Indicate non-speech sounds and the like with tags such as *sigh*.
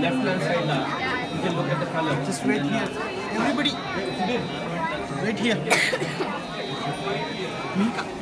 left hand side. You can look at the color. Just wait here. Everybody, wait here. *laughs*